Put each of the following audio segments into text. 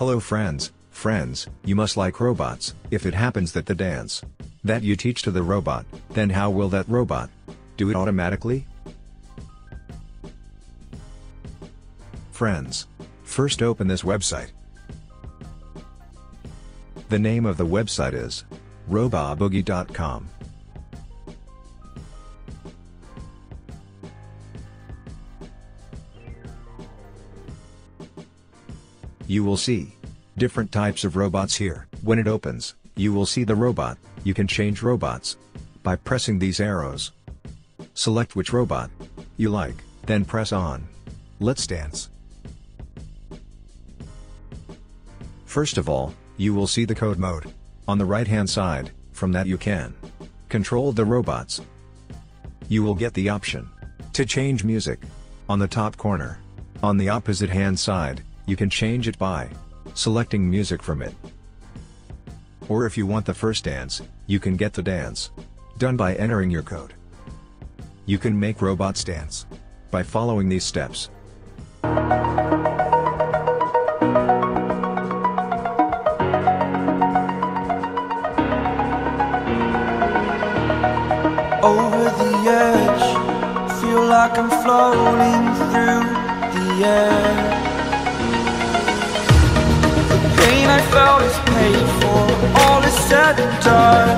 Hello friends, friends, you must like robots, if it happens that the dance that you teach to the robot, then how will that robot do it automatically? Friends. First open this website. The name of the website is roboboogie.com. You will see different types of robots here. When it opens, you will see the robot, you can change robots by pressing these arrows. Select which robot you like, then press on. Let's dance. First of all, you will see the code mode. On the right hand side, from that you can control the robots. You will get the option to change music on the top corner. On the opposite hand side, you can change it by selecting music from it. Or if you want the first dance, you can get the dance done by entering your code. You can make robots dance by following these steps. over the edge. Feel like I'm floating through the air. Pain I felt is paid for, all is said and done.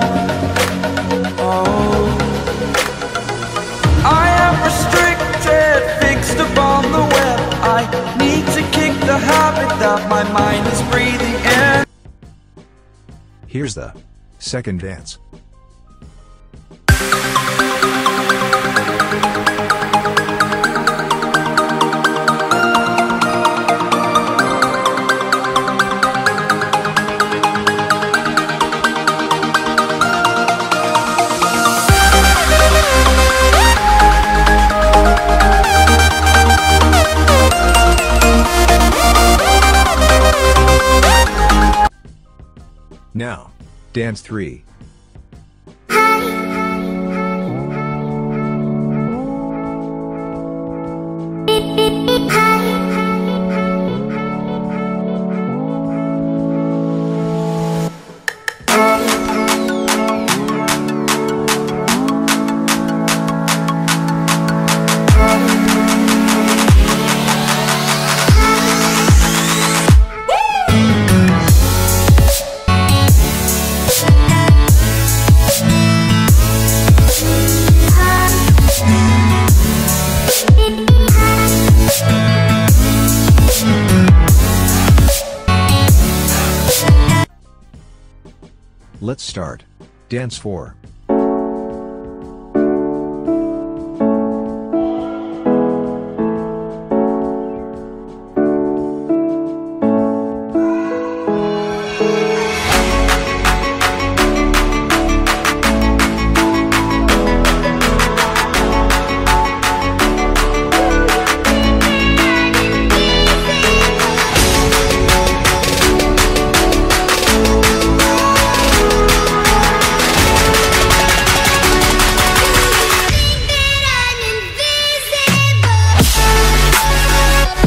Oh, I am restricted, fixed upon the web. I need to kick the habit that my mind is breathing in. Here's the second dance. Dance 3. Let's start. Dance 4.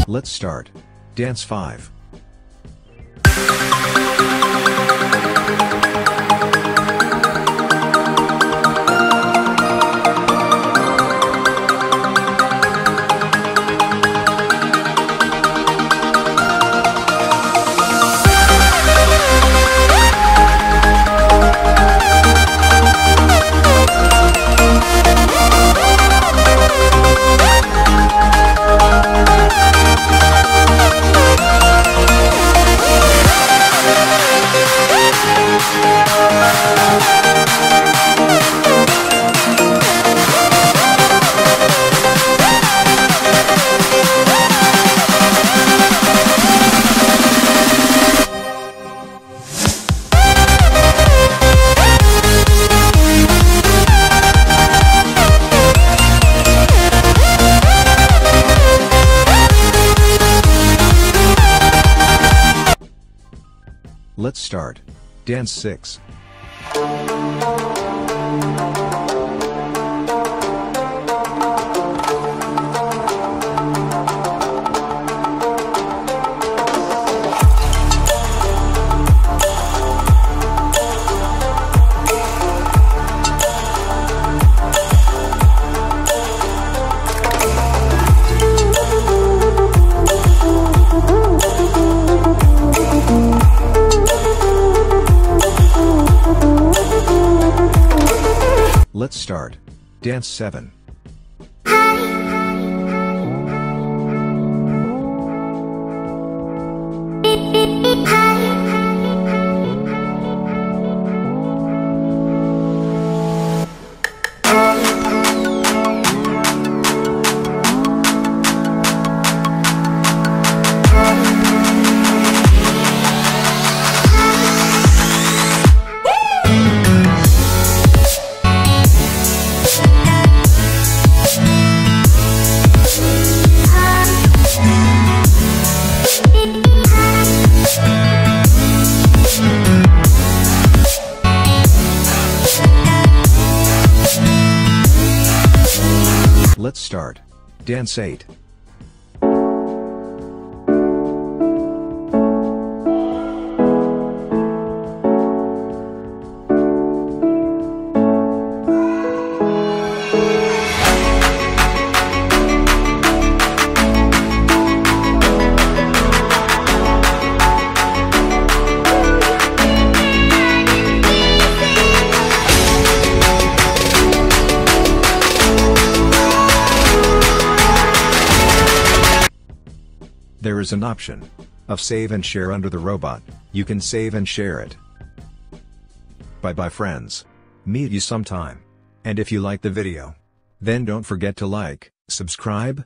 Let's start. Dance 5. Let's start. Dance 6. Let's start. Dance 7. Let's start. Dance 8. There is an option of save and share under the robot, you can save and share it. Bye bye friends. Meet you sometime. And if you like the video, then don't forget to like, subscribe,